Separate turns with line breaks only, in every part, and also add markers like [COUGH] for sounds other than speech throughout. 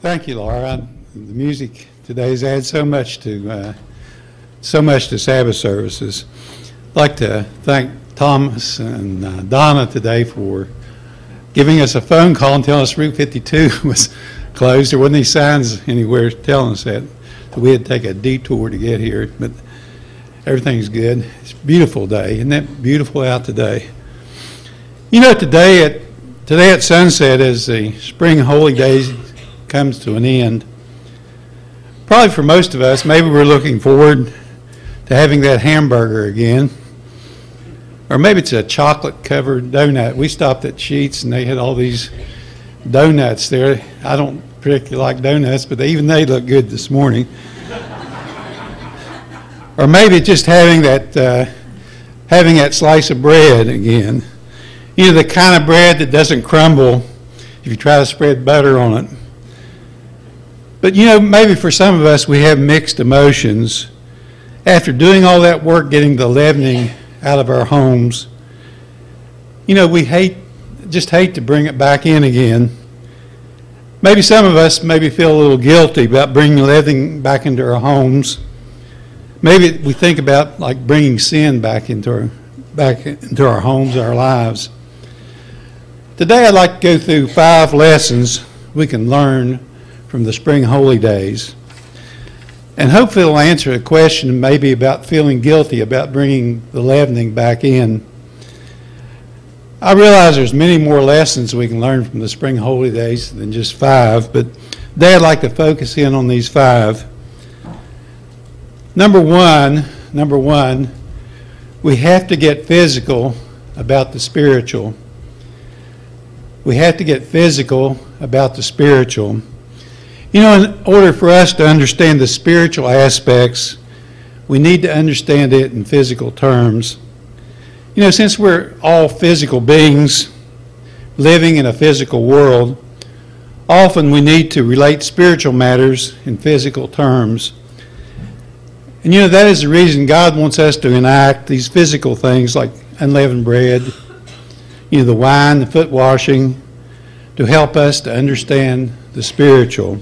Thank you, Laura. The music today has added so much to uh, so much to Sabbath services. I'd like to thank Thomas and uh, Donna today for giving us a phone call and telling us Route 52 [LAUGHS] was closed. There wasn't any signs anywhere telling us that. We had to take a detour to get here, but everything's good. It's a beautiful day. Isn't that beautiful out today? You know, today at today at sunset, is the spring holy days comes to an end, probably for most of us, maybe we're looking forward to having that hamburger again. Or maybe it's a chocolate covered donut. We stopped at Sheetz and they had all these donuts there. I don't particularly like donuts, but they, even they look good this morning. [LAUGHS] or maybe just having that uh, having that slice of bread again. You know, the kind of bread that doesn't crumble if you try to spread butter on it. But you know, maybe for some of us, we have mixed emotions. After doing all that work getting the leavening out of our homes, you know, we hate, just hate to bring it back in again. Maybe some of us maybe feel a little guilty about bringing leavening back into our homes. Maybe we think about like bringing sin back into our, back into our homes, our lives. Today, I'd like to go through five lessons we can learn from the spring holy days. And hopefully it'll answer a question maybe about feeling guilty about bringing the leavening back in. I realize there's many more lessons we can learn from the spring holy days than just five, but today I'd like to focus in on these five. Number one, number one, we have to get physical about the spiritual. We have to get physical about the spiritual. You know, in order for us to understand the spiritual aspects, we need to understand it in physical terms. You know, since we're all physical beings living in a physical world, often we need to relate spiritual matters in physical terms. And you know, that is the reason God wants us to enact these physical things like unleavened bread, you know, the wine, the foot washing, to help us to understand the spiritual.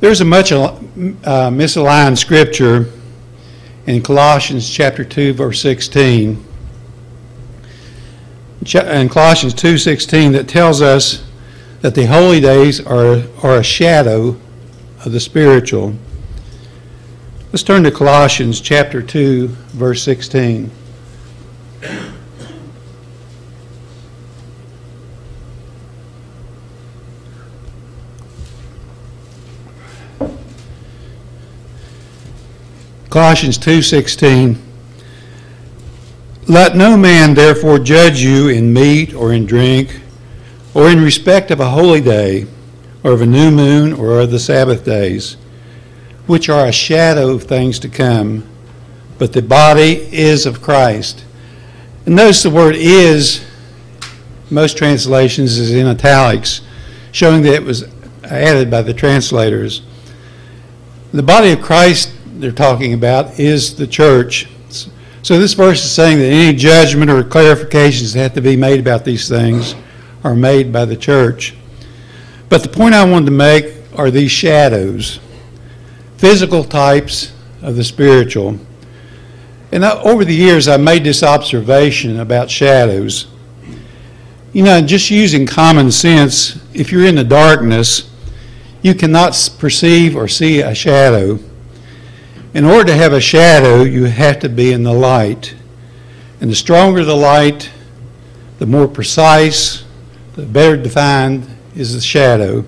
There's a much uh, misaligned scripture in Colossians chapter 2 verse 16. In Colossians 2:16 that tells us that the holy days are, are a shadow of the spiritual. Let's turn to Colossians chapter 2 verse 16. Colossians 2:16 Let no man therefore judge you in meat or in drink or in respect of a holy day or of a new moon or of the Sabbath days which are a shadow of things to come but the body is of Christ. And notice the word is most translations is in italics showing that it was added by the translators. The body of Christ they're talking about is the church. So this verse is saying that any judgment or clarifications that have to be made about these things are made by the church. But the point I wanted to make are these shadows, physical types of the spiritual. And over the years, I made this observation about shadows. You know, just using common sense, if you're in the darkness, you cannot perceive or see a shadow. In order to have a shadow, you have to be in the light. And the stronger the light, the more precise, the better defined is the shadow.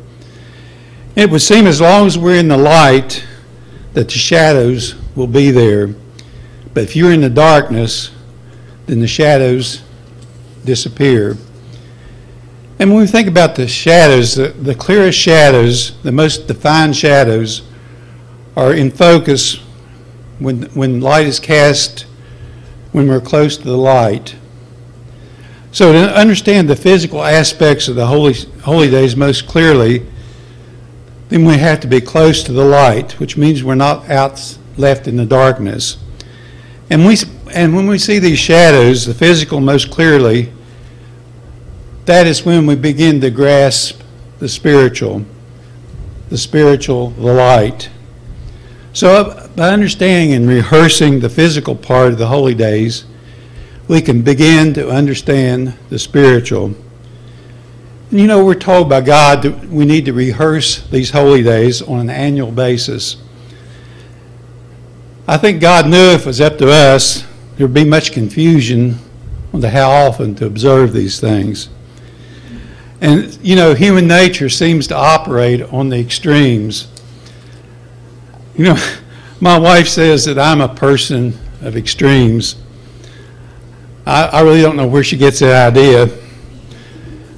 It would seem as long as we're in the light that the shadows will be there. But if you're in the darkness, then the shadows disappear. And when we think about the shadows, the, the clearest shadows, the most defined shadows, are in focus when, when light is cast, when we're close to the light. So, to understand the physical aspects of the holy, holy days most clearly, then we have to be close to the light, which means we're not out left in the darkness. And, we, and when we see these shadows, the physical most clearly, that is when we begin to grasp the spiritual. the spiritual, the light. So, by understanding and rehearsing the physical part of the holy days, we can begin to understand the spiritual. And you know, we're told by God that we need to rehearse these holy days on an annual basis. I think God knew if it was up to us, there would be much confusion on how often to observe these things. And, you know, human nature seems to operate on the extremes. You know, [LAUGHS] my wife says that I'm a person of extremes. I, I really don't know where she gets that idea.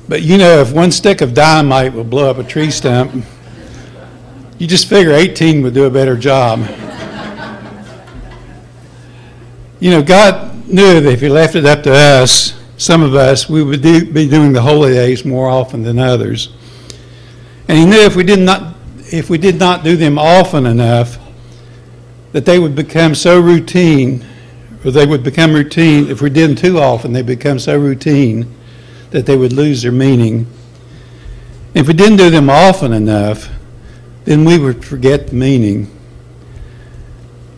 But, you know, if one stick of dynamite will blow up a tree stump, you just figure 18 would do a better job. you know, God knew that if He left it up to us, some of us, we would do, be doing the holy days more often than others. And He knew if we did not, if we did not do them often enough, that they would become so routine, or they would become routine. If we did them too often, they become so routine that they would lose their meaning. If we didn't do them often enough, then we would forget the meaning.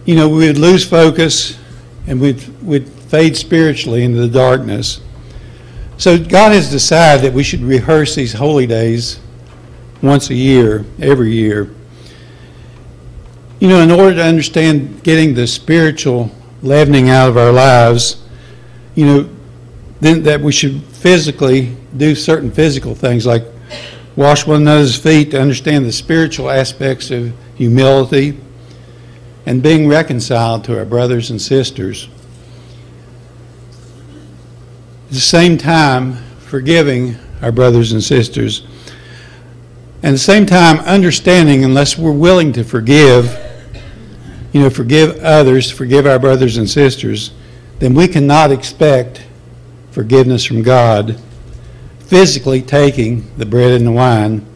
You know, we would lose focus and we'd, we'd fade spiritually into the darkness. So God has decided that we should rehearse these holy days once a year, every year. You know, in order to understand getting the spiritual leavening out of our lives, you know, then that we should physically do certain physical things like wash one another's feet to understand the spiritual aspects of humility and being reconciled to our brothers and sisters. At the same time, forgiving our brothers and sisters. And at the same time, understanding unless we're willing to forgive, you know, forgive others, forgive our brothers and sisters, then we cannot expect forgiveness from God, physically taking the bread and the wine.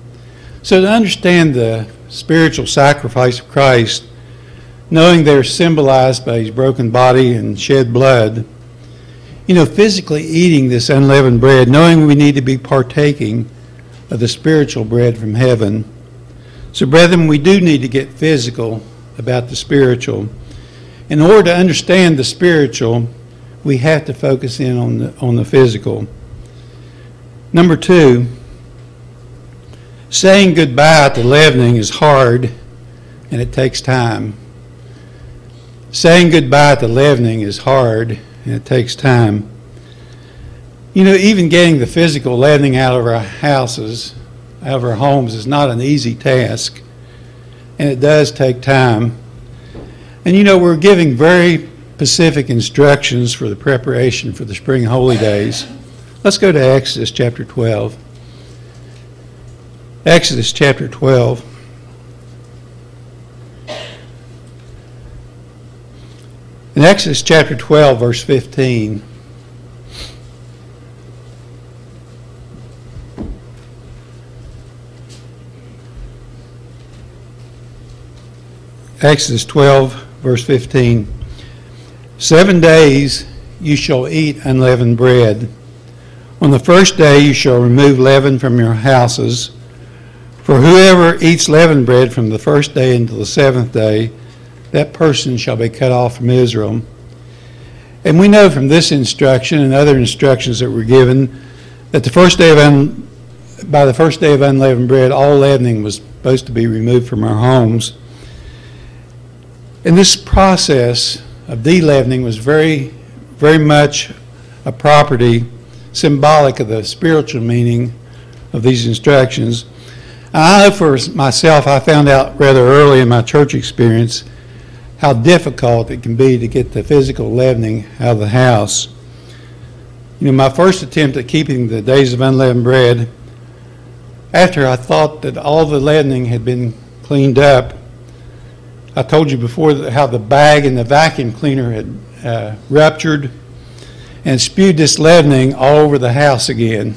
So to understand the spiritual sacrifice of Christ, knowing they're symbolized by his broken body and shed blood, you know, physically eating this unleavened bread, knowing we need to be partaking of the spiritual bread from heaven. So, brethren, we do need to get physical about the spiritual. In order to understand the spiritual, we have to focus in on the, on the physical. Number two, saying goodbye to leavening is hard and it takes time. Saying goodbye to leavening is hard and it takes time. You know, even getting the physical leavening out of our houses, out of our homes, is not an easy task, and it does take time. And you know, we're giving very specific instructions for the preparation for the spring holy days. Let's go to Exodus chapter 12. Exodus chapter 12. In Exodus chapter 12, verse 15, Exodus 12, verse 15. Seven days you shall eat unleavened bread. On the first day you shall remove leaven from your houses. For whoever eats leavened bread from the first day until the seventh day, that person shall be cut off from Israel. And we know from this instruction and other instructions that were given that the first day of un, by the first day of unleavened bread, all leavening was supposed to be removed from our homes. And this process of deleavening was very, very much a property symbolic of the spiritual meaning of these instructions. I for myself, I found out rather early in my church experience how difficult it can be to get the physical leavening out of the house. You know, my first attempt at keeping the days of unleavened bread, after I thought that all the leavening had been cleaned up, I told you before how the bag in the vacuum cleaner had uh, ruptured and spewed this leavening all over the house again.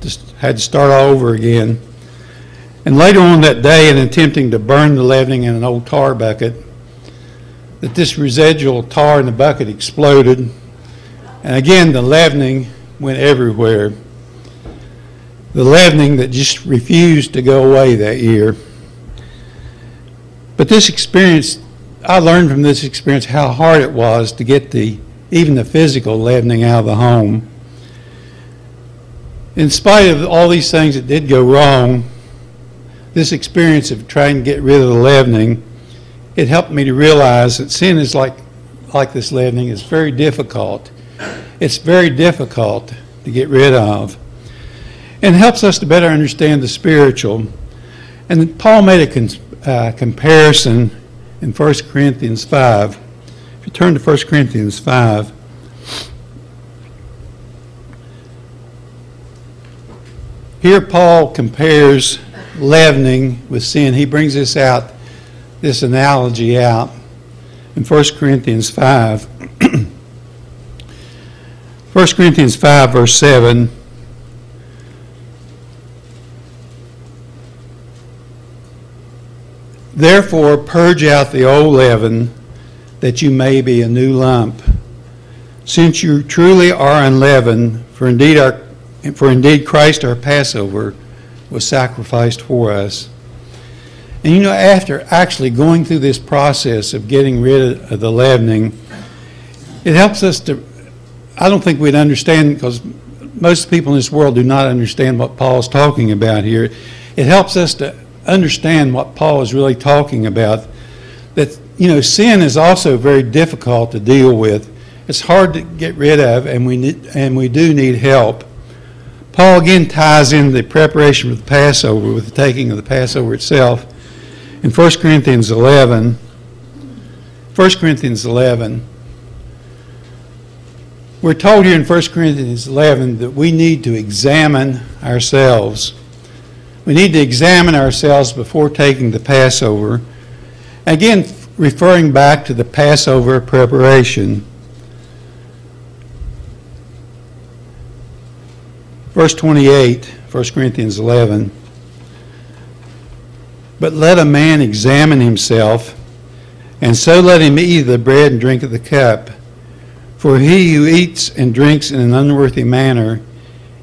Just had to start all over again. And later on that day, in attempting to burn the leavening in an old tar bucket, that this residual tar in the bucket exploded. And again, the leavening went everywhere. The leavening that just refused to go away that year. But this experience, I learned from this experience how hard it was to get the even the physical leavening out of the home. In spite of all these things that did go wrong, this experience of trying to get rid of the leavening, it helped me to realize that sin is like like this leavening is very difficult. It's very difficult to get rid of. And helps us to better understand the spiritual. And Paul made a con- uh, comparison in 1 Corinthians 5. If you turn to 1 Corinthians 5, here Paul compares leavening with sin. He brings this out, this analogy out in 1 Corinthians 5. [CLEARS THROAT] 1 Corinthians 5, verse 7. Therefore, purge out the old leaven, that you may be a new lump. Since you truly are unleavened, for indeed, our, for indeed Christ our Passover was sacrificed for us. And you know, after actually going through this process of getting rid of the leavening, it helps us to. I don't think we'd understand because most people in this world do not understand what Paul's talking about here. It helps us to understand what Paul is really talking about. That, you know, sin is also very difficult to deal with. It's hard to get rid of, and we, need, and we do need help. Paul again ties in the preparation for the Passover with the taking of the Passover itself. In 1 Corinthians 11, 1 Corinthians 11, we're told here in 1 Corinthians 11 that we need to examine ourselves. We need to examine ourselves before taking the Passover. Again, referring back to the Passover preparation. Verse 28, 1 Corinthians 11. But let a man examine himself, and so let him eat of the bread and drink of the cup. For he who eats and drinks in an unworthy manner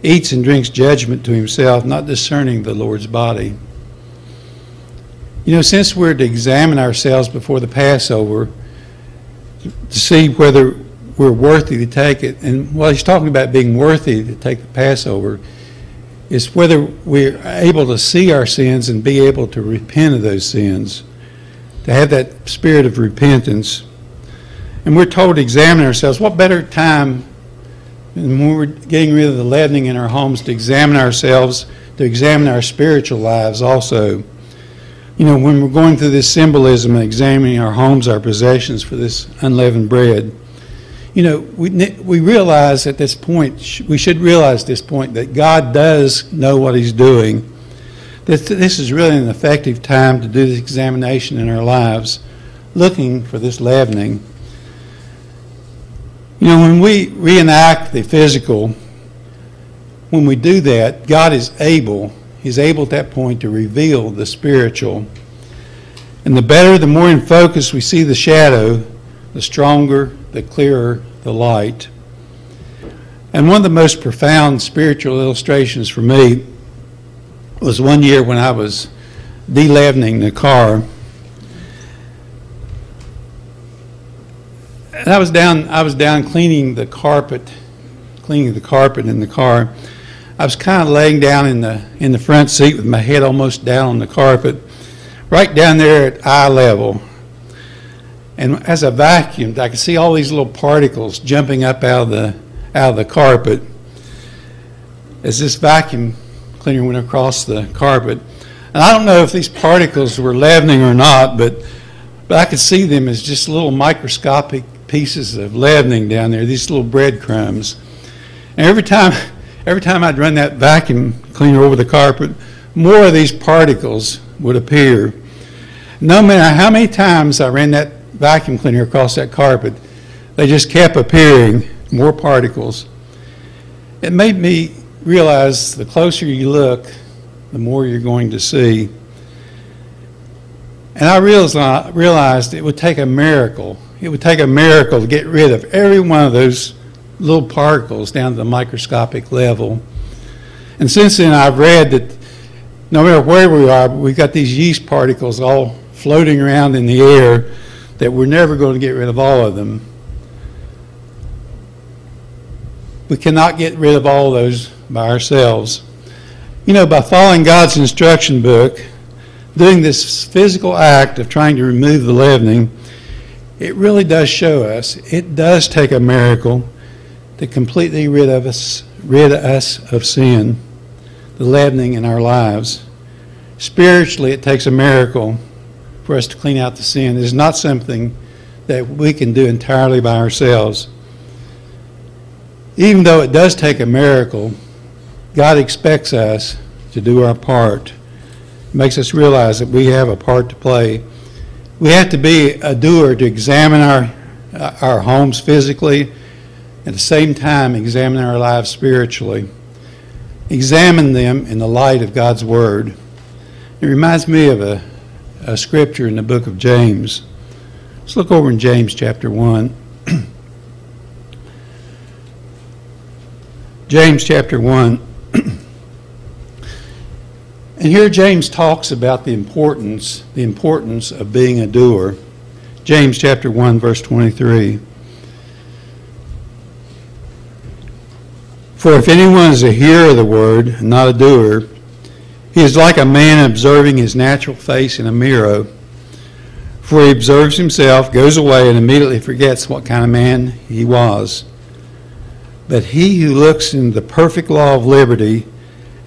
eats and drinks judgment to himself, not discerning the Lord's body. You know, since we're to examine ourselves before the Passover to see whether we're worthy to take it, and what he's talking about being worthy to take the Passover is whether we're able to see our sins and be able to repent of those sins, to have that spirit of repentance. And we're told to examine ourselves. What better time and when we're getting rid of the leavening in our homes, to examine ourselves, to examine our spiritual lives also. You know, when we're going through this symbolism and examining our homes, our possessions for this unleavened bread, you know, we, we realize at this point, we should realize this point that God does know what He's doing. That this is really an effective time to do this examination in our lives, looking for this leavening. You know, when we reenact the physical, when we do that, God is able, He's able at that point to reveal the spiritual. And the better, the more in focus we see the shadow, the stronger, the clearer the light. And one of the most profound spiritual illustrations for me was one year when I was deleavening the car. I was down. I was down cleaning the carpet, cleaning the carpet in the car. I was kind of laying down in the in the front seat with my head almost down on the carpet, right down there at eye level. And as I vacuumed, I could see all these little particles jumping up out of the out of the carpet. As this vacuum cleaner went across the carpet, and I don't know if these particles were leavening or not, but but I could see them as just little microscopic pieces of leavening down there, these little breadcrumbs. And every time, every time I'd run that vacuum cleaner over the carpet, more of these particles would appear. No matter how many times I ran that vacuum cleaner across that carpet, they just kept appearing, more particles. It made me realize the closer you look, the more you're going to see. And I realized, realized it would take a miracle it would take a miracle to get rid of every one of those little particles down to the microscopic level. And since then, I've read that no matter where we are, we've got these yeast particles all floating around in the air that we're never going to get rid of all of them. We cannot get rid of all those by ourselves. You know, by following God's instruction book, doing this physical act of trying to remove the leavening, it really does show us, it does take a miracle to completely rid of us, rid us of sin, the leavening in our lives. Spiritually, it takes a miracle for us to clean out the sin. It is not something that we can do entirely by ourselves. Even though it does take a miracle, God expects us to do our part. It makes us realize that we have a part to play. We have to be a doer to examine our, uh, our homes physically, at the same time, examine our lives spiritually. Examine them in the light of God's Word. It reminds me of a, a scripture in the book of James. Let's look over in James chapter 1. [CLEARS THROAT] James chapter 1. And here James talks about the importance, the importance of being a doer. James chapter 1 verse 23. For if anyone is a hearer of the word, and not a doer, he is like a man observing his natural face in a mirror. For he observes himself, goes away, and immediately forgets what kind of man he was. But he who looks into the perfect law of liberty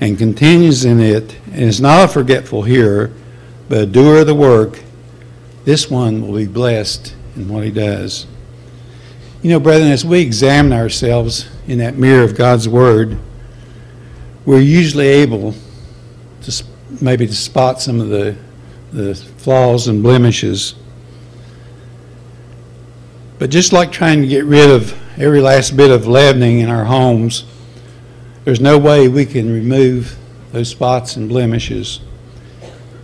and continues in it, and is not a forgetful hearer, but a doer of the work, this one will be blessed in what he does. You know, brethren, as we examine ourselves in that mirror of God's Word, we're usually able to maybe to spot some of the, the flaws and blemishes. But just like trying to get rid of every last bit of leavening in our homes, there's no way we can remove those spots and blemishes.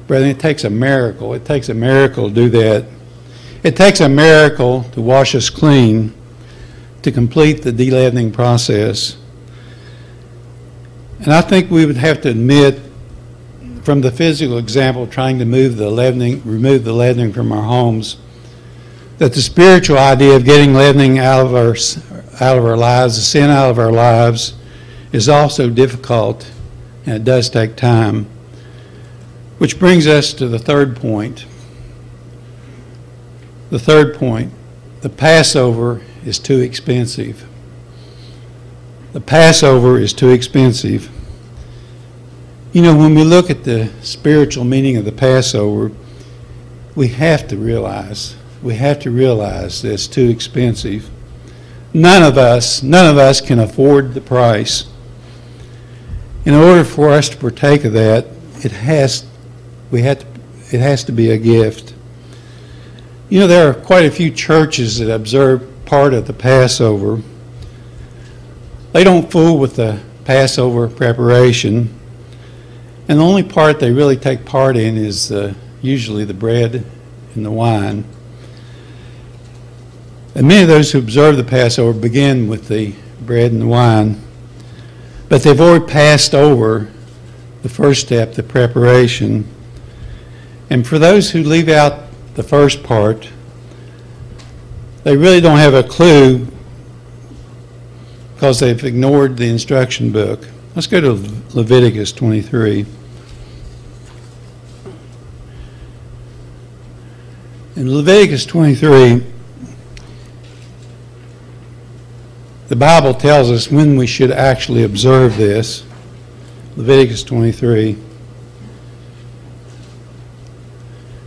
Brethren, it takes a miracle. It takes a miracle to do that. It takes a miracle to wash us clean, to complete the deleavening process. And I think we would have to admit, from the physical example, trying to move the leavening, remove the leavening from our homes, that the spiritual idea of getting leavening out of our out of our lives, the sin out of our lives, is also difficult and it does take time. Which brings us to the third point. The third point the Passover is too expensive. The Passover is too expensive. You know, when we look at the spiritual meaning of the Passover, we have to realize, we have to realize that it's too expensive. None of us, none of us can afford the price in order for us to partake of that, it has we had to, it has to be a gift. You know, there are quite a few churches that observe part of the Passover. They don't fool with the Passover preparation, and the only part they really take part in is uh, usually the bread and the wine. And many of those who observe the Passover begin with the bread and the wine. But they've already passed over the first step, the preparation. And for those who leave out the first part, they really don't have a clue because they've ignored the instruction book. Let's go to Leviticus 23. In Leviticus 23, The Bible tells us when we should actually observe this. Leviticus 23.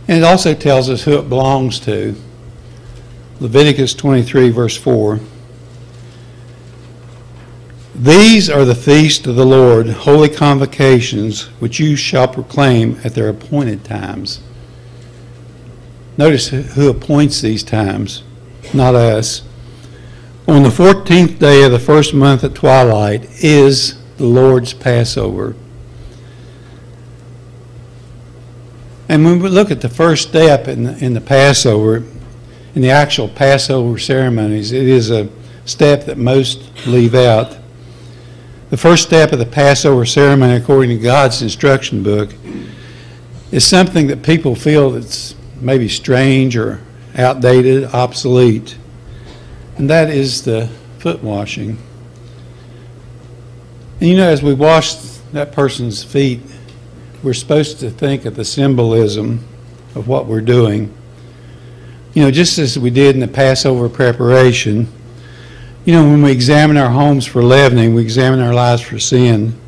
And it also tells us who it belongs to. Leviticus 23, verse 4. These are the feasts of the Lord, holy convocations, which you shall proclaim at their appointed times. Notice who appoints these times, not us. On the 14th day of the first month at twilight is the Lord's Passover. And when we look at the first step in the, in the Passover, in the actual Passover ceremonies, it is a step that most leave out. The first step of the Passover ceremony, according to God's instruction book, is something that people feel that's maybe strange or outdated, obsolete. And that is the foot washing. And you know, as we wash that person's feet, we're supposed to think of the symbolism of what we're doing. You know, just as we did in the Passover preparation, you know, when we examine our homes for leavening, we examine our lives for sin.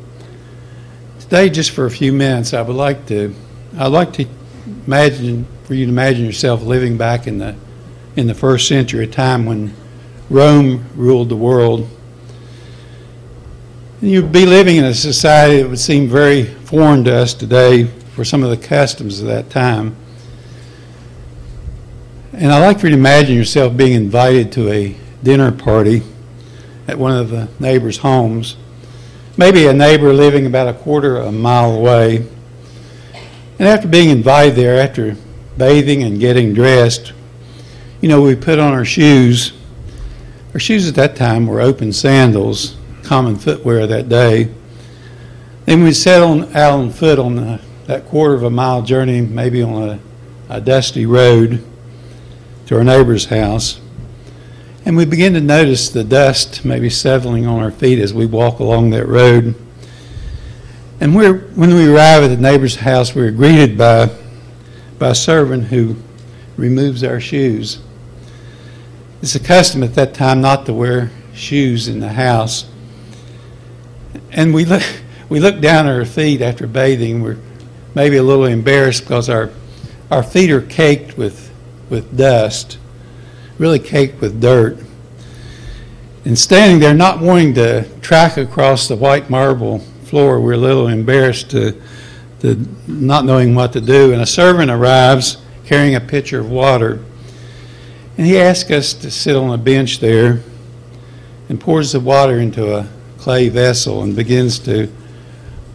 Today, just for a few minutes, I would like to, I'd like to imagine, for you to imagine yourself living back in the, in the first century, a time when Rome ruled the world. And you'd be living in a society that would seem very foreign to us today for some of the customs of that time. And I'd like for you to imagine yourself being invited to a dinner party at one of the neighbors' homes. Maybe a neighbor living about a quarter of a mile away. And after being invited there, after bathing and getting dressed, you know, we put on our shoes. Our shoes at that time were open sandals, common footwear that day. Then we set on, out on foot on the, that quarter of a mile journey, maybe on a, a dusty road to our neighbor's house. And we begin to notice the dust maybe settling on our feet as we walk along that road. And when we arrive at the neighbor's house, we're greeted by, by a servant who removes our shoes. It's a custom at that time not to wear shoes in the house. And we look, [LAUGHS] we look down at our feet after bathing. We're maybe a little embarrassed because our, our feet are caked with, with dust really caked with dirt. And standing there, not wanting to track across the white marble floor, we're a little embarrassed to, to not knowing what to do. And a servant arrives carrying a pitcher of water. And he asks us to sit on a bench there and pours the water into a clay vessel and begins to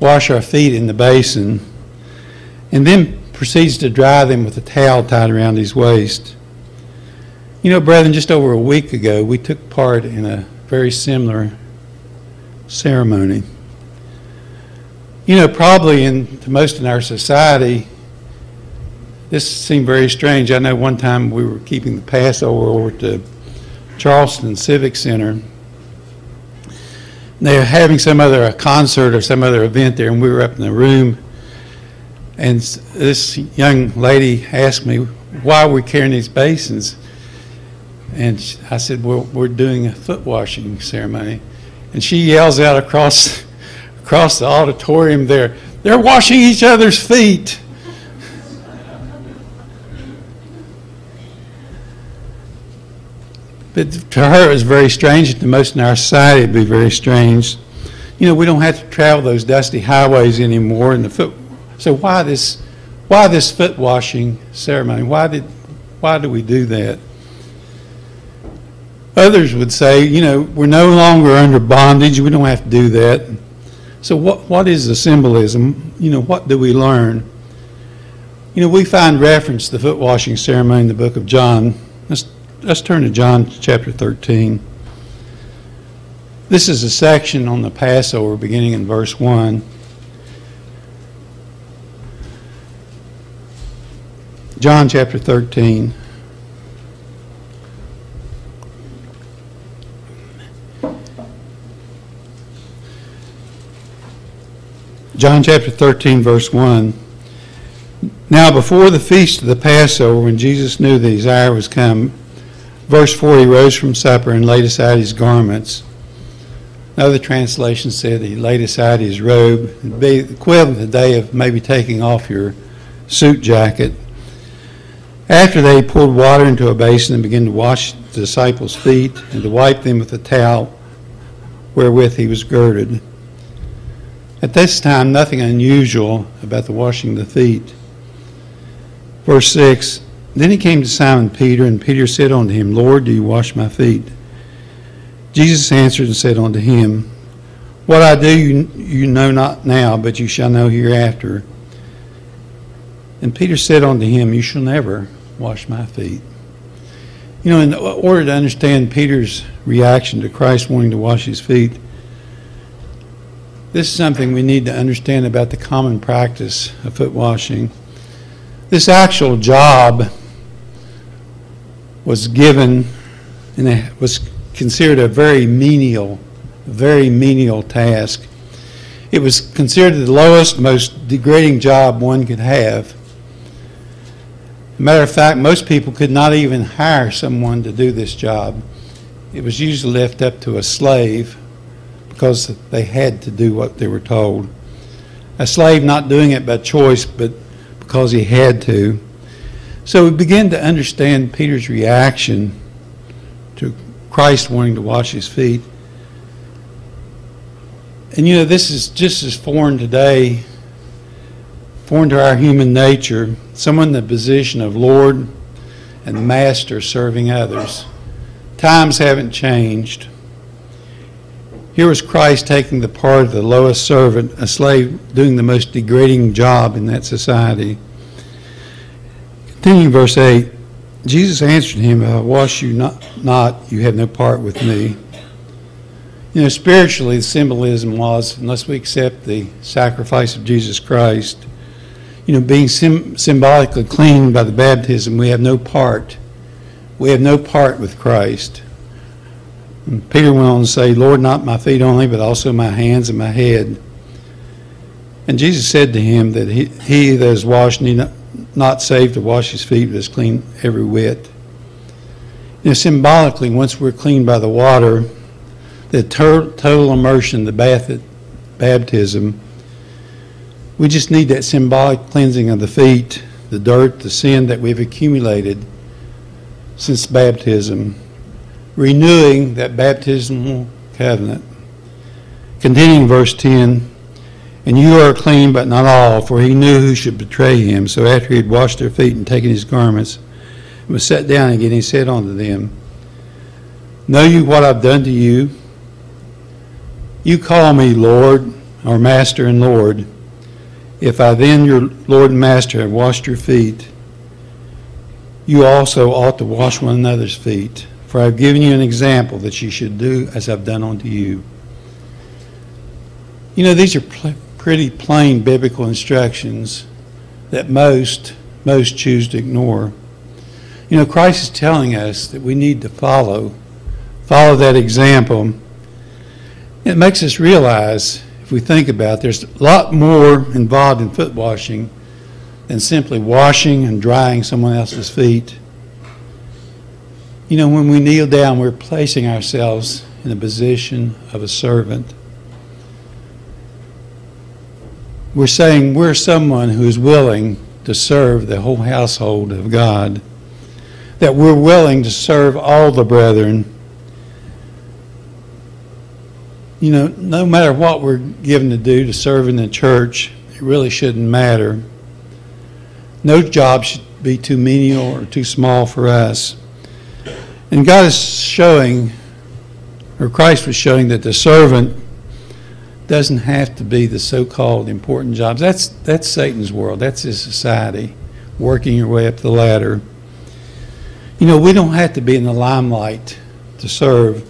wash our feet in the basin. And then proceeds to dry them with a towel tied around his waist. You know, brethren, just over a week ago, we took part in a very similar ceremony. You know, probably in to most in our society, this seemed very strange. I know one time we were keeping the Passover over to Charleston Civic Center. They were having some other concert or some other event there, and we were up in the room. And this young lady asked me why are we're carrying these basins. And I said, well, we're doing a foot washing ceremony. And she yells out across, [LAUGHS] across the auditorium there, they're washing each other's feet. But to her, it was very strange. To most in our society, it'd be very strange. You know, we don't have to travel those dusty highways anymore. And the foot. So why this? Why this foot washing ceremony? Why did? Why do we do that? Others would say, you know, we're no longer under bondage. We don't have to do that. So what, what is the symbolism? You know, what do we learn? You know, we find reference to the foot washing ceremony in the book of John. Let's, turn to John chapter 13. This is a section on the Passover beginning in verse 1. John chapter 13. John chapter 13, verse 1. Now, before the feast of the Passover, when Jesus knew that his hour was come, verse 4, he rose from supper and laid aside his garments. Another translation said he laid aside his robe. It'd be equivalent today of maybe taking off your suit jacket. After he poured water into a basin and began to wash the disciples' feet and to wipe them with the towel wherewith he was girded. At this time, nothing unusual about the washing the feet. Verse 6 Then he came to Simon Peter, and Peter said unto him, Lord, do you wash my feet? Jesus answered and said unto him, What I do you, you know not now, but you shall know hereafter. And Peter said unto him, You shall never wash my feet. You know, in order to understand Peter's reaction to Christ wanting to wash his feet, this is something we need to understand about the common practice of foot washing. This actual job was given and it was considered a very menial, very menial task. It was considered the lowest, most degrading job one could have. Matter of fact, most people could not even hire someone to do this job. It was usually left up to a slave because they had to do what they were told. A slave not doing it by choice, but because he had to. So we begin to understand Peter's reaction to Christ wanting to wash his feet. And you know, this is just as foreign today, foreign to our human nature, someone in the position of Lord and Master serving others. Times haven't changed. Here was Christ taking the part of the lowest servant, a slave doing the most degrading job in that society. Continuing verse 8, Jesus answered him, I wash you not, not, you have no part with me. You know, spiritually, the symbolism was, unless we accept the sacrifice of Jesus Christ, you know, being sim- symbolically cleaned by the baptism, we have no part. We have no part with Christ. And Peter went on to say, Lord, not my feet only, but also my hands and my head. And Jesus said to him that he, he that is washed need not, not saved to wash his feet, but is clean every whit. Know, symbolically, once we're cleaned by the water, the total immersion, the bath at baptism, we just need that symbolic cleansing of the feet, the dirt, the sin that we've accumulated since baptism renewing that baptismal covenant. Continuing verse 10 And you are clean, but not all, for he knew who should betray him. So after he had washed their feet and taken his garments, and was set down again, he said unto them, Know you what I've done to you? You call me Lord, or Master and Lord. If I then, your Lord and Master, have washed your feet, you also ought to wash one another's feet. For I have given you an example that you should do as I've done unto you. You know, these are pretty plain biblical instructions that most most choose to ignore. You know, Christ is telling us that we need to follow follow that example. It makes us realize, if we think about it, there's a lot more involved in foot washing than simply washing and drying someone else's feet. You know, when we kneel down, we're placing ourselves in the position of a servant. We're saying we're someone who is willing to serve the whole household of God, that we're willing to serve all the brethren. You know, no matter what we're given to do to serve in the church, it really shouldn't matter. No job should be too menial or too small for us. And God is showing, or Christ was showing, that the servant doesn't have to be the so-called important jobs. That's that's Satan's world. That's his society, working your way up the ladder. You know, we don't have to be in the limelight to serve.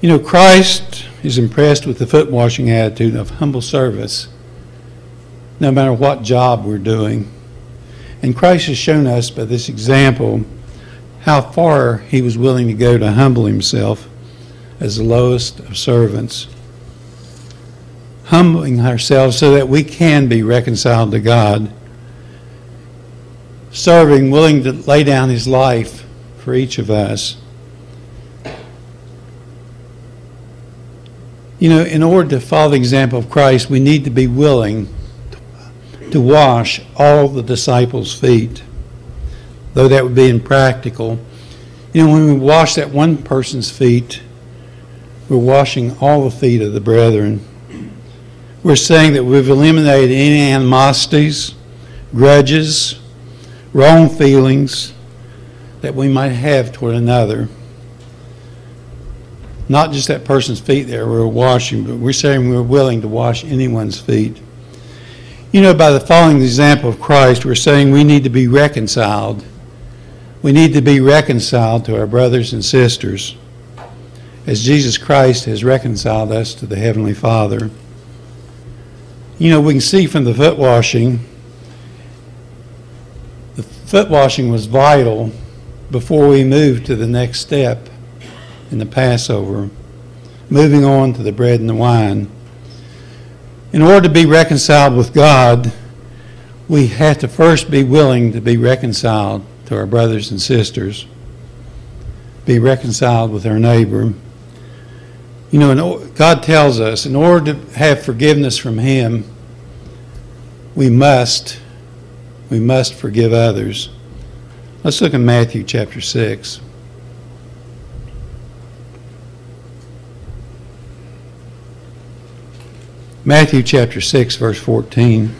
You know, Christ is impressed with the foot washing attitude of humble service, no matter what job we're doing. And Christ has shown us by this example how far he was willing to go to humble himself as the lowest of servants. Humbling ourselves so that we can be reconciled to God. Serving, willing to lay down his life for each of us. You know, in order to follow the example of Christ, we need to be willing to wash all the disciples' feet though that would be impractical. You know, when we wash that one person's feet, we're washing all the feet of the brethren. We're saying that we've eliminated any animosities, grudges, wrong feelings that we might have toward another. Not just that person's feet there we're washing, but we're saying we're willing to wash anyone's feet. You know, by the following example of Christ, we're saying we need to be reconciled we need to be reconciled to our brothers and sisters as Jesus Christ has reconciled us to the Heavenly Father. You know, we can see from the foot washing the foot washing was vital before we moved to the next step in the Passover, moving on to the bread and the wine. In order to be reconciled with God, we have to first be willing to be reconciled to our brothers and sisters, be reconciled with our neighbor. You know, God tells us in order to have forgiveness from Him, we must, we must forgive others. Let's look at Matthew chapter 6. Matthew chapter 6, verse 14.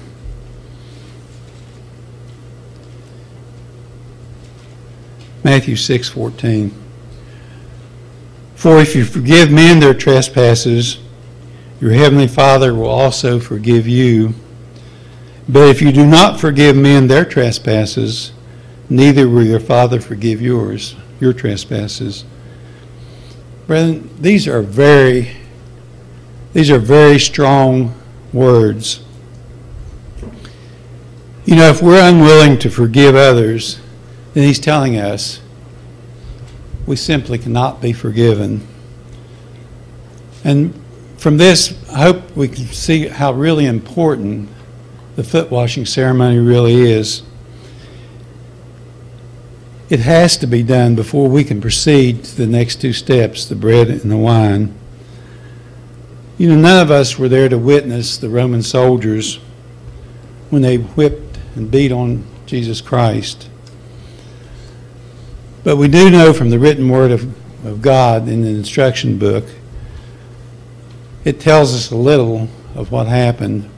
Matthew 6, 14. For if you forgive men their trespasses, your heavenly Father will also forgive you. But if you do not forgive men their trespasses, neither will your Father forgive yours, your trespasses. Brethren, these are very these are very strong words. You know, if we're unwilling to forgive others, then he's telling us we simply cannot be forgiven. And from this, I hope we can see how really important the foot washing ceremony really is. It has to be done before we can proceed to the next two steps the bread and the wine. You know, none of us were there to witness the Roman soldiers when they whipped and beat on Jesus Christ. But we do know from the written word of, of God in the instruction book, it tells us a little of what happened.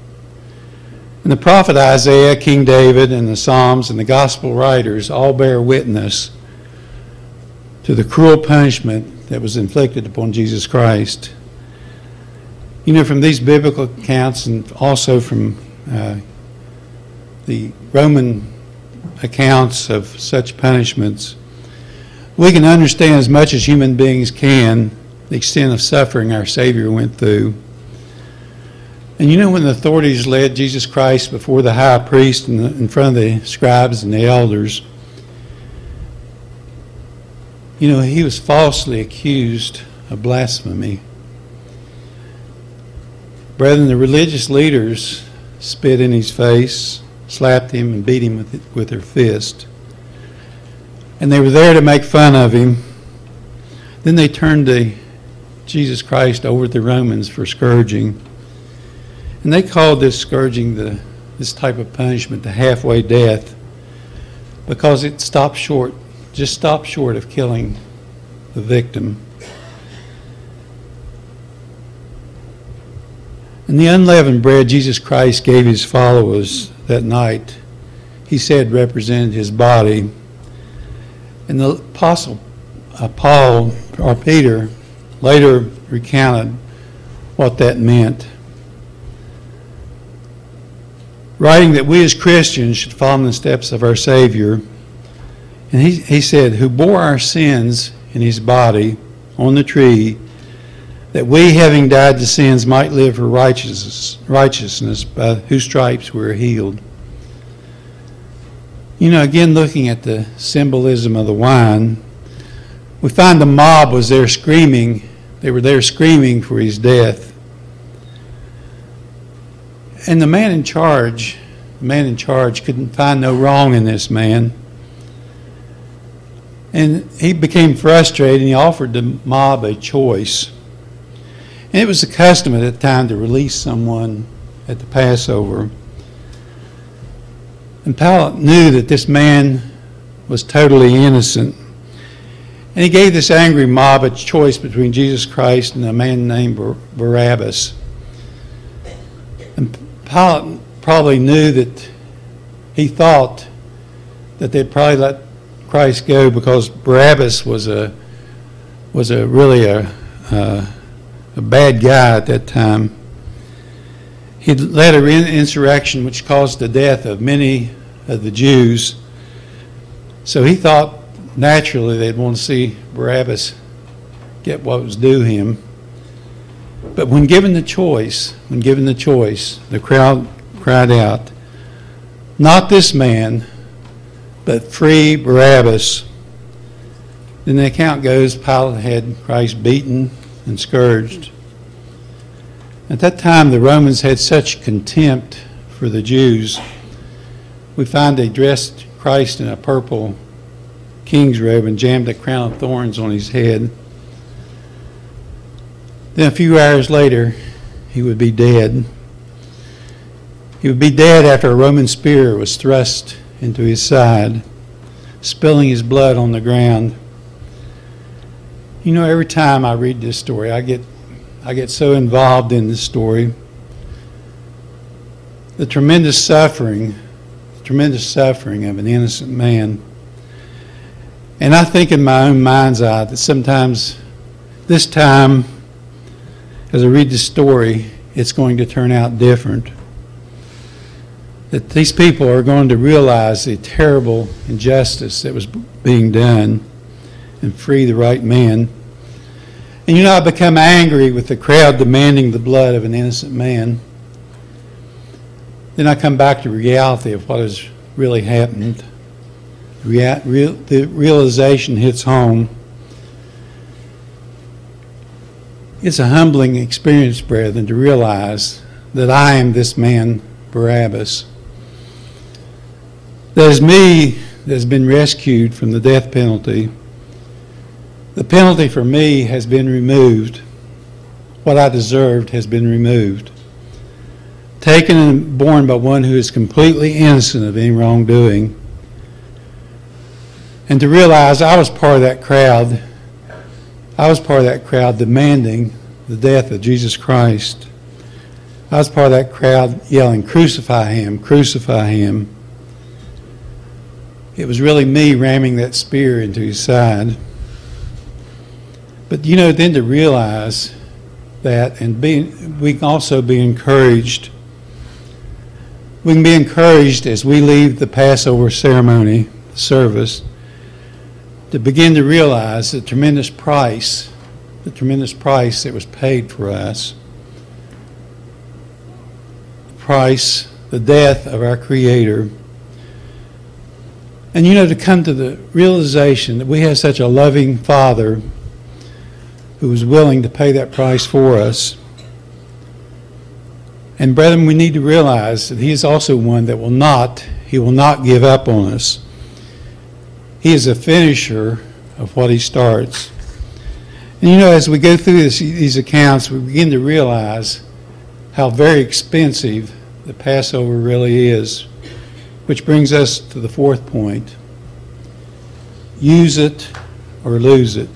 And the prophet Isaiah, King David, and the Psalms and the gospel writers all bear witness to the cruel punishment that was inflicted upon Jesus Christ. You know, from these biblical accounts and also from uh, the Roman accounts of such punishments, we can understand as much as human beings can the extent of suffering our Savior went through. And you know, when the authorities led Jesus Christ before the high priest the, in front of the scribes and the elders, you know, he was falsely accused of blasphemy. Brethren, the religious leaders spit in his face, slapped him, and beat him with, with their fist. And they were there to make fun of him. Then they turned to Jesus Christ over to the Romans for scourging. And they called this scourging the this type of punishment the halfway death because it stopped short, just stopped short of killing the victim. And the unleavened bread Jesus Christ gave his followers that night, he said represented his body. And the apostle uh, Paul or Peter later recounted what that meant. Writing that we as Christians should follow in the steps of our Savior. And he, he said, Who bore our sins in his body on the tree that we, having died to sins, might live for righteousness, righteousness by whose stripes we are healed. You know, again, looking at the symbolism of the wine, we find the mob was there screaming. They were there screaming for his death. And the man in charge, the man in charge couldn't find no wrong in this man. And he became frustrated and he offered the mob a choice. And it was the custom at that time to release someone at the Passover. And Pilate knew that this man was totally innocent. And he gave this angry mob a choice between Jesus Christ and a man named Barabbas. And Pilate probably knew that he thought that they'd probably let Christ go because Barabbas was a was a really a uh, a bad guy at that time. He led an insurrection which caused the death of many of the Jews. So he thought naturally they'd want to see Barabbas get what was due him. But when given the choice, when given the choice, the crowd cried out, Not this man, but free Barabbas. Then the account goes Pilate had Christ beaten and scourged. At that time, the Romans had such contempt for the Jews. We find they dressed Christ in a purple king's robe and jammed a crown of thorns on his head. Then a few hours later, he would be dead. He would be dead after a Roman spear was thrust into his side, spilling his blood on the ground. You know, every time I read this story, I get, I get so involved in this story. The tremendous suffering, the tremendous suffering of an innocent man. And I think in my own mind's eye that sometimes this time, as I read the story, it's going to turn out different that these people are going to realize the terrible injustice that was being done and free the right man. And you know, I become angry with the crowd demanding the blood of an innocent man. Then I come back to reality of what has really happened. the realization hits home. It's a humbling experience, brethren, to realize that I am this man, Barabbas that is me that has been rescued from the death penalty. The penalty for me has been removed. What I deserved has been removed. Taken and borne by one who is completely innocent of any wrongdoing. And to realize I was part of that crowd. I was part of that crowd demanding the death of Jesus Christ. I was part of that crowd yelling, Crucify him, crucify him. It was really me ramming that spear into his side. But you know, then to realize that and be, we can also be encouraged. We can be encouraged as we leave the Passover ceremony service to begin to realize the tremendous price, the tremendous price that was paid for us. The price, the death of our Creator and you know, to come to the realization that we have such a loving Father who was willing to pay that price for us. And brethren, we need to realize that He is also one that will not, He will not give up on us. He is a finisher of what He starts. And you know, as we go through this, these accounts, we begin to realize how very expensive the Passover really is. Which brings us to the fourth point use it or lose it.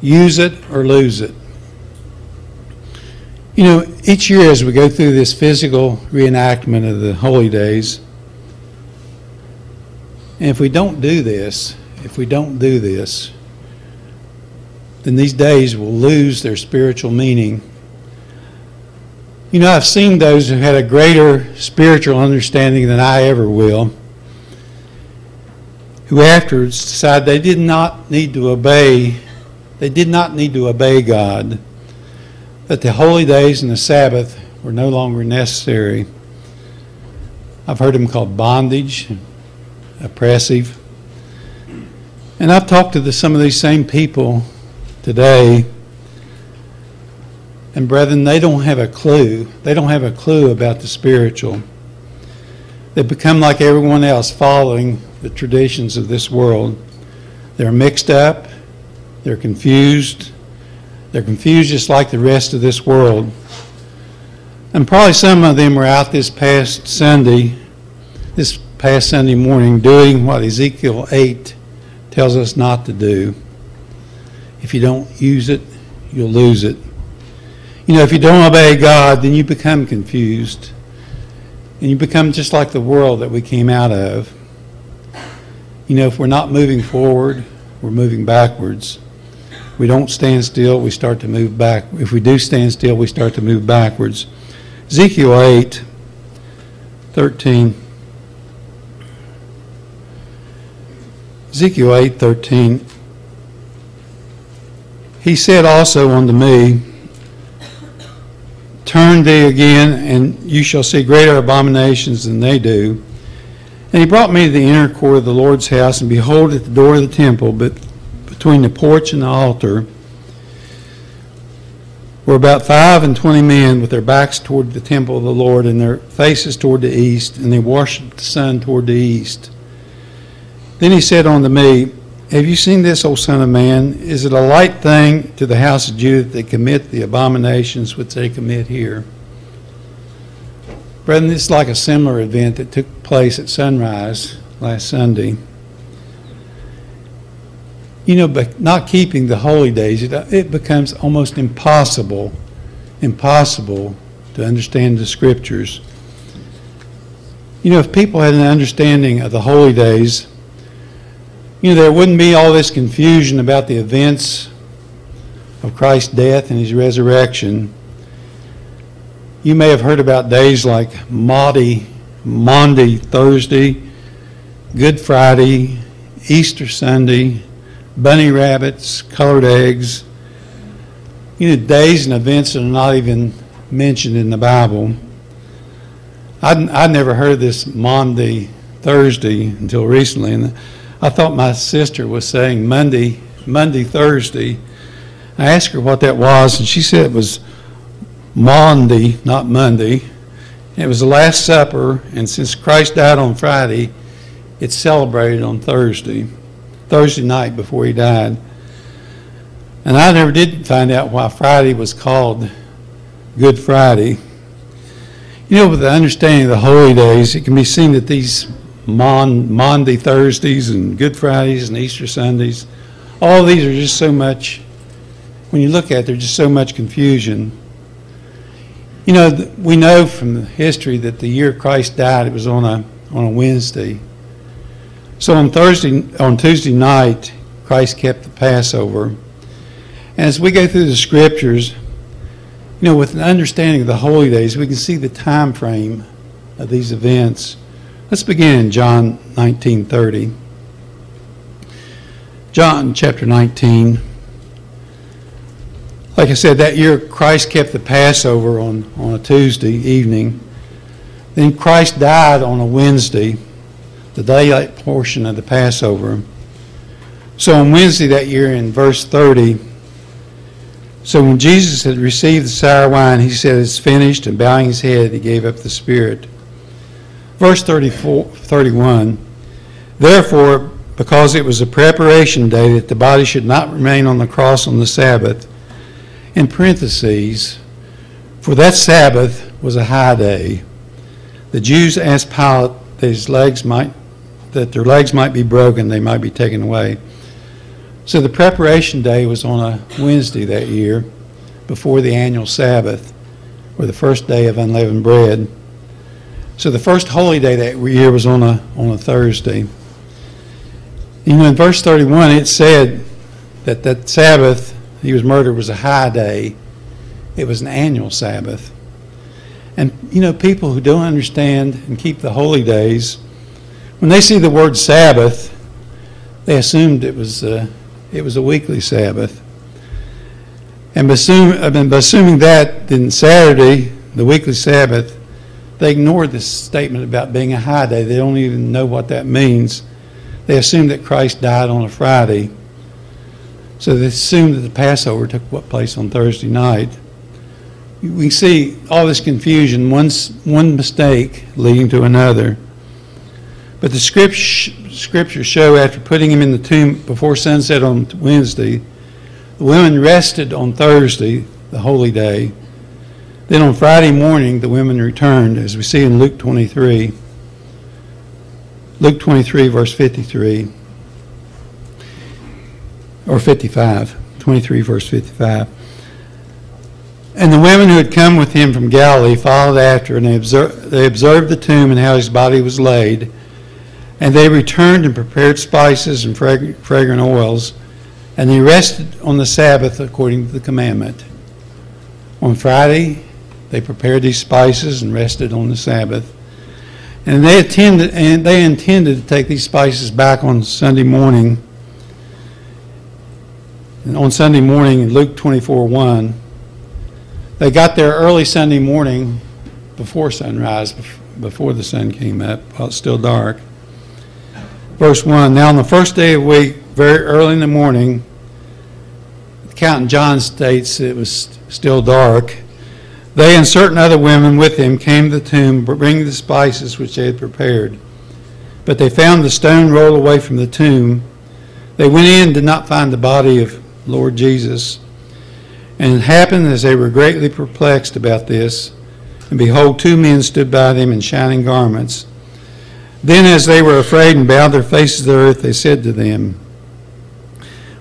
Use it or lose it. You know, each year as we go through this physical reenactment of the holy days, and if we don't do this, if we don't do this, then these days will lose their spiritual meaning you know, I've seen those who had a greater spiritual understanding than I ever will, who afterwards decided they did not need to obey, they did not need to obey God, that the holy days and the Sabbath were no longer necessary. I've heard them called bondage, oppressive. And I've talked to the, some of these same people today and brethren, they don't have a clue. They don't have a clue about the spiritual. They become like everyone else, following the traditions of this world. They're mixed up. They're confused. They're confused just like the rest of this world. And probably some of them were out this past Sunday, this past Sunday morning, doing what Ezekiel 8 tells us not to do. If you don't use it, you'll lose it. You know, if you don't obey God, then you become confused. And you become just like the world that we came out of. You know, if we're not moving forward, we're moving backwards. We don't stand still, we start to move back. If we do stand still, we start to move backwards. Ezekiel 8, 13. Ezekiel 8, 13. He said also unto me, Turn thee again, and you shall see greater abominations than they do. And he brought me to the inner court of the Lord's house, and behold, at the door of the temple, but between the porch and the altar, were about five and twenty men with their backs toward the temple of the Lord and their faces toward the east, and they worshipped the sun toward the east. Then he said unto me, Have you seen this, O Son of Man? Is it a light thing to the house of Judah that they commit the abominations which they commit here? Brethren, this is like a similar event that took place at sunrise last Sunday. You know, but not keeping the holy days, it, it becomes almost impossible, impossible to understand the scriptures. You know, if people had an understanding of the holy days, you know, there wouldn't be all this confusion about the events of Christ's death and his resurrection. You may have heard about days like Maundy, Maundy Thursday, Good Friday, Easter Sunday, bunny rabbits, colored eggs. You know, days and events that are not even mentioned in the Bible. I'd, I'd never heard this Maundy Thursday until recently, and I thought my sister was saying Monday, Monday, Thursday. I asked her what that was, and she said it was Maundy, not Monday. It was the Last Supper, and since Christ died on Friday, it's celebrated on Thursday. Thursday night before he died. And I never did find out why Friday was called Good Friday. You know, with the understanding of the holy days, it can be seen that these Mon- Maundy Thursdays and Good Fridays and Easter Sundays, all these are just so much, when you look at it, there's just so much confusion. You know, we know from history that the year Christ died, it was on a, on a Wednesday. So on Thursday, on Tuesday night, Christ kept the Passover. As we go through the scriptures, you know, with an understanding of the holy days, we can see the time frame of these events. Let's begin in John 19:30. John chapter 19. Like I said, that year Christ kept the Passover on, on a Tuesday evening. Then Christ died on a Wednesday the daylight portion of the Passover. So on Wednesday that year in verse 30, so when Jesus had received the sour wine, he said, It's finished, and bowing his head, he gave up the Spirit. Verse 34, 31, Therefore, because it was a preparation day that the body should not remain on the cross on the Sabbath, in parentheses, for that Sabbath was a high day, the Jews asked Pilate that his legs might that their legs might be broken, they might be taken away. So the preparation day was on a Wednesday that year before the annual Sabbath, or the first day of unleavened bread. So the first holy day that year was on a, on a Thursday. You know, in verse 31, it said that that Sabbath he was murdered was a high day. It was an annual Sabbath. And, you know, people who don't understand and keep the holy days, when they see the word Sabbath, they assumed it was uh, it was a weekly Sabbath. And by, assume, by assuming that, then Saturday, the weekly Sabbath, they ignored this statement about being a high day. They don't even know what that means. They assume that Christ died on a Friday. So they assume that the Passover took place on Thursday night. We see all this confusion, one, one mistake leading to another. But the scriptures show after putting him in the tomb before sunset on Wednesday, the women rested on Thursday, the holy day. Then on Friday morning, the women returned, as we see in Luke 23. Luke 23, verse 53, or 55. 23, verse 55. And the women who had come with him from Galilee followed after, and they observed, they observed the tomb and how his body was laid. And they returned and prepared spices and fragrant oils, and they rested on the Sabbath according to the commandment. On Friday, they prepared these spices and rested on the Sabbath. And they attended and they intended to take these spices back on Sunday morning. And on Sunday morning in Luke 24 1, they got there early Sunday morning before sunrise, before the sun came up, while it's still dark. Verse 1 Now on the first day of the week, very early in the morning, Captain John states it was still dark. They and certain other women with him came to the tomb, bringing the spices which they had prepared. But they found the stone rolled away from the tomb. They went in and did not find the body of Lord Jesus. And it happened as they were greatly perplexed about this, and behold, two men stood by them in shining garments. Then, as they were afraid and bowed their faces to the earth, they said to them,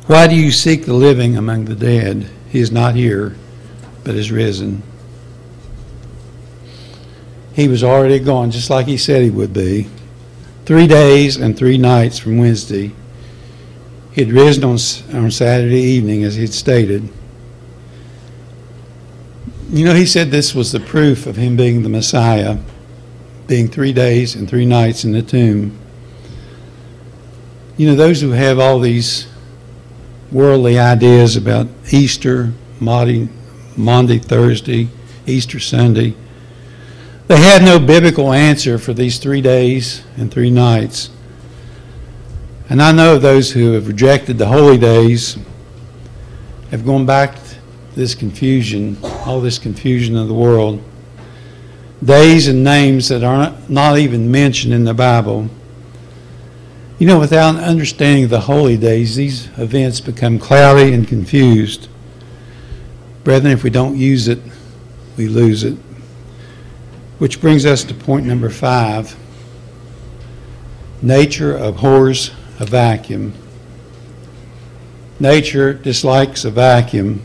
Why do you seek the living among the dead? He is not here, but is risen he was already gone, just like he said he would be. Three days and three nights from Wednesday. He had risen on, on Saturday evening, as he had stated. You know, he said this was the proof of him being the Messiah, being three days and three nights in the tomb. You know, those who have all these worldly ideas about Easter, Maundy, Maundy Thursday, Easter Sunday, they had no biblical answer for these three days and three nights. And I know those who have rejected the holy days have gone back to this confusion, all this confusion of the world. Days and names that are not even mentioned in the Bible. You know, without understanding the holy days, these events become cloudy and confused. Brethren, if we don't use it, we lose it. Which brings us to point number five. Nature abhors a vacuum. Nature dislikes a vacuum.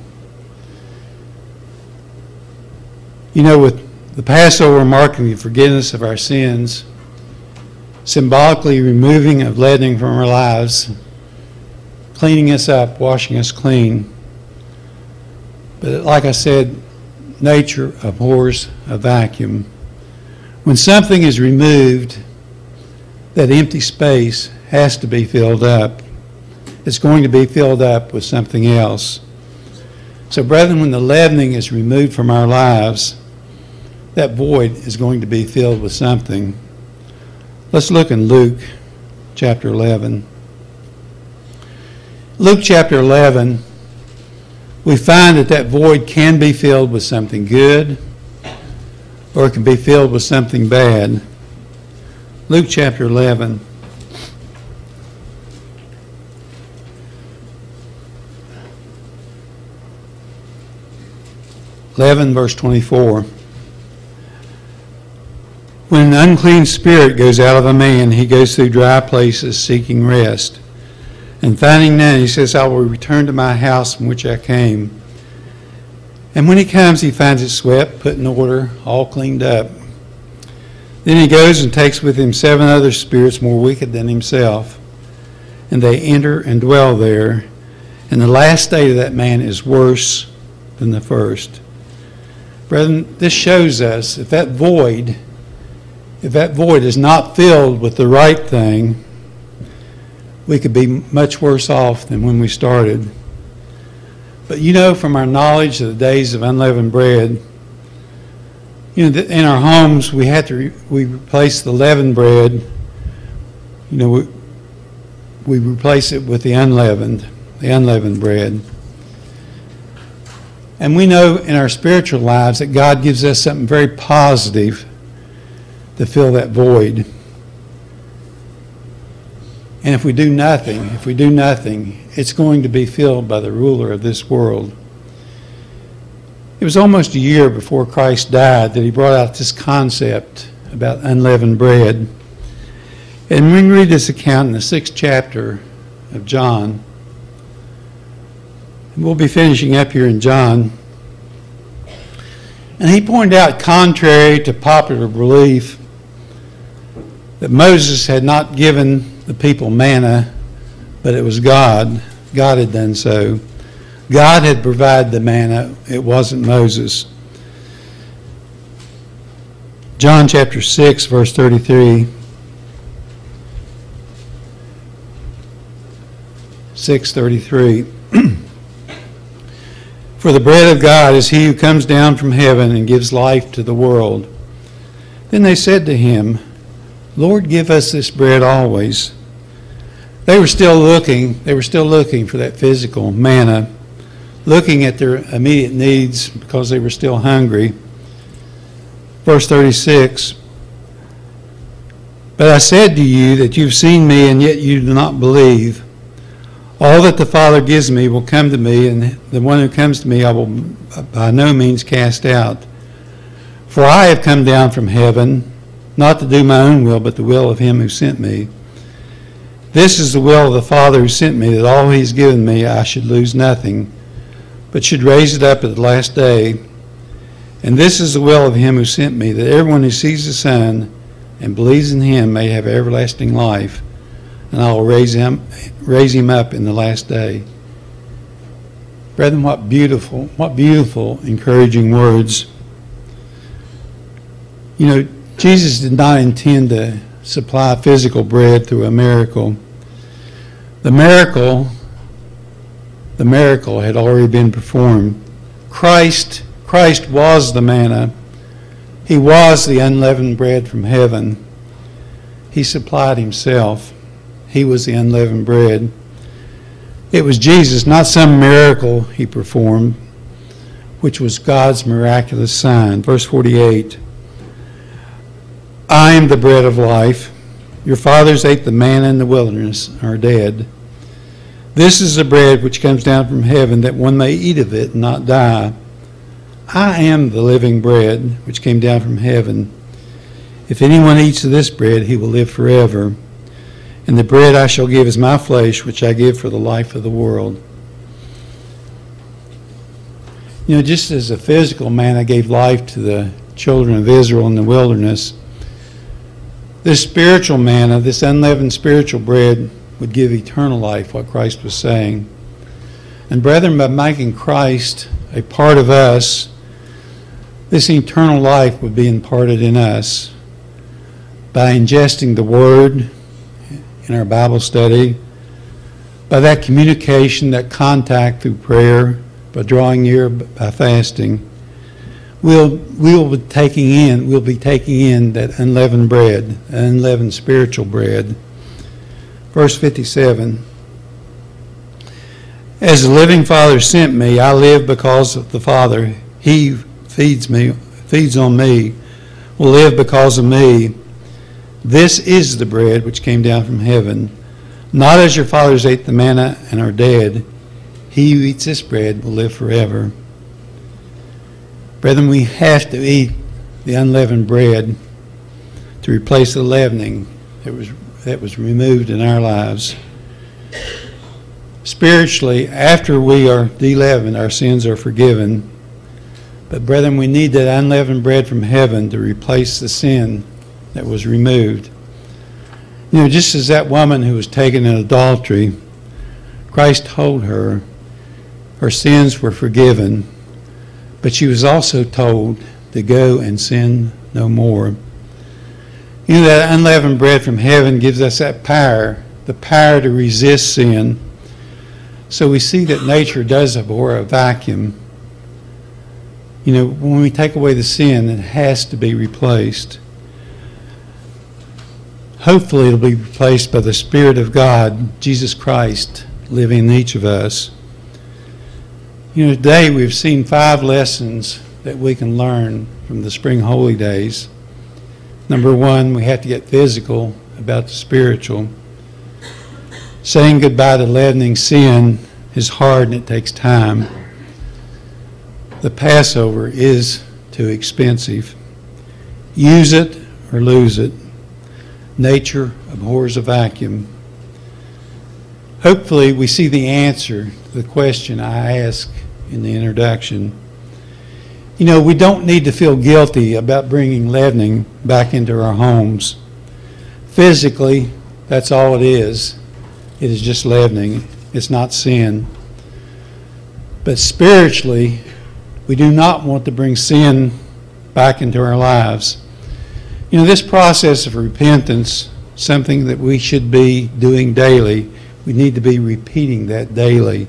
You know, with the Passover marking the forgiveness of our sins, symbolically removing of leavening from our lives, cleaning us up, washing us clean. But like I said, nature abhors a vacuum. When something is removed, that empty space has to be filled up. It's going to be filled up with something else. So, brethren, when the leavening is removed from our lives, that void is going to be filled with something. Let's look in Luke chapter 11. Luke chapter 11, we find that that void can be filled with something good or it can be filled with something bad. Luke chapter 11. Eleven verse twenty-four. When an unclean spirit goes out of a man, he goes through dry places seeking rest. And finding none, he says, I will return to my house from which I came. And when he comes, he finds it swept, put in order, all cleaned up. Then he goes and takes with him seven other spirits more wicked than himself, and they enter and dwell there. And the last state of that man is worse than the first. Brethren, this shows us if that void, if that void is not filled with the right thing, we could be much worse off than when we started. But you know, from our knowledge of the days of unleavened bread, you know, in our homes we had to re- we replace the leavened bread. You know, we, we replace it with the unleavened, the unleavened bread. And we know in our spiritual lives that God gives us something very positive to fill that void. And if we do nothing, if we do nothing, it's going to be filled by the ruler of this world. It was almost a year before Christ died that he brought out this concept about unleavened bread. And when we read this account in the sixth chapter of John. And we'll be finishing up here in John. And he pointed out, contrary to popular belief, that Moses had not given the people manna, but it was God. God had done so. God had provided the manna, it wasn't Moses. John chapter 6, verse 33. 633. [CLEARS THROAT] For the bread of God is he who comes down from heaven and gives life to the world. Then they said to him, Lord, give us this bread always. They were still looking, they were still looking for that physical manna, looking at their immediate needs because they were still hungry. Verse 36 But I said to you that you've seen me, and yet you do not believe. All that the Father gives me will come to me, and the one who comes to me I will by no means cast out. For I have come down from heaven, not to do my own will, but the will of him who sent me. This is the will of the Father who sent me, that all he has given me I should lose nothing, but should raise it up at the last day. And this is the will of him who sent me, that everyone who sees the Son and believes in him may have everlasting life, and I will raise him, raise him up in the last day. Brethren, what beautiful, what beautiful, encouraging words. You know, Jesus did not intend to supply physical bread through a miracle. The miracle, the miracle had already been performed. Christ, Christ was the manna. He was the unleavened bread from heaven. He supplied himself. He was the unleavened bread. It was Jesus, not some miracle he performed, which was God's miraculous sign. Verse 48 I am the bread of life. Your fathers ate the manna in the wilderness and are dead. This is the bread which comes down from heaven, that one may eat of it and not die. I am the living bread which came down from heaven. If anyone eats of this bread, he will live forever. And the bread I shall give is my flesh, which I give for the life of the world. You know, just as a physical manna gave life to the children of Israel in the wilderness, this spiritual manna, this unleavened spiritual bread, would give eternal life, what Christ was saying. And brethren, by making Christ a part of us, this eternal life would be imparted in us by ingesting the Word in our Bible study, by that communication, that contact through prayer, by drawing near by fasting we'll we'll be taking in we'll be taking in that unleavened bread, unleavened spiritual bread. Verse 57. As the living Father sent me, I live because of the Father. He feeds me, feeds on me, will live because of me. This is the bread which came down from heaven. Not as your fathers ate the manna and are dead. He who eats this bread will live forever. Brethren, we have to eat the unleavened bread to replace the leavening that was, that was removed in our lives. Spiritually, after we are deleavened, our sins are forgiven. But, brethren, we need that unleavened bread from heaven to replace the sin that was removed. You know, just as that woman who was taken in adultery, Christ told her her sins were forgiven but she was also told to go and sin no more. You know, that unleavened bread from heaven gives us that power, the power to resist sin. So we see that nature does abhor a vacuum. You know, when we take away the sin, it has to be replaced. Hopefully, it'll be replaced by the Spirit of God, Jesus Christ, living in each of us. You know, today we've seen five lessons that we can learn from the spring holy days. Number one, we have to get physical about the spiritual. Saying goodbye to leavening sin is hard and it takes time. The Passover is too expensive. Use it or lose it. Nature abhors a vacuum. Hopefully, we see the answer to the question I asked in the introduction. You know, we don't need to feel guilty about bringing leavening back into our homes. Physically, that's all it is. It is just leavening, it's not sin. But spiritually, we do not want to bring sin back into our lives. You know, this process of repentance, something that we should be doing daily, we need to be repeating that daily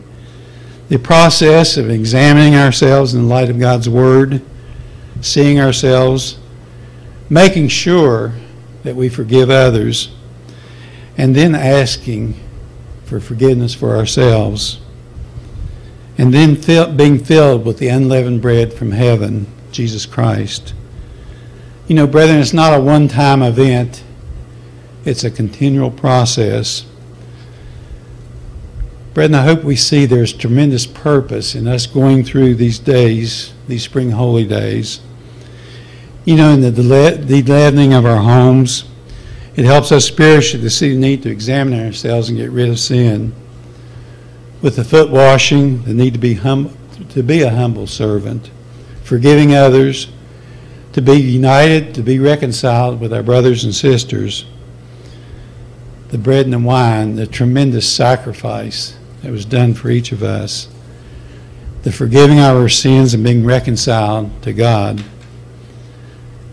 the process of examining ourselves in the light of God's Word, seeing ourselves, making sure that we forgive others, and then asking for forgiveness for ourselves. And then being filled with the unleavened bread from heaven, Jesus Christ. You know, brethren, it's not a one time event, it's a continual process. Brethren, I hope we see there's tremendous purpose in us going through these days, these spring holy days. You know, in the de-leavening of our homes, it helps us spiritually to see the need to examine ourselves and get rid of sin. With the foot washing, the need to be hum- to be a humble servant, forgiving others, to be united, to be reconciled with our brothers and sisters. The bread and the wine, the tremendous sacrifice that was done for each of us, the forgiving of our sins and being reconciled to God.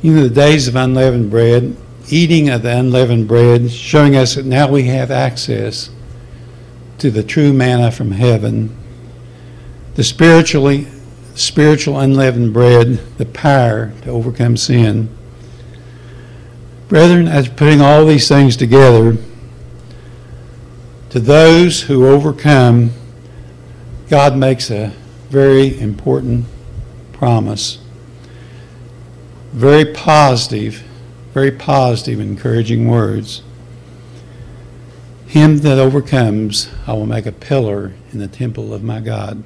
You know, the days of unleavened bread, eating of the unleavened bread, showing us that now we have access to the true manna from heaven, the spiritually spiritual unleavened bread, the power to overcome sin. Brethren, as putting all these things together, to those who overcome, God makes a very important promise. Very positive, very positive, encouraging words. Him that overcomes, I will make a pillar in the temple of my God.